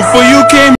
Before you came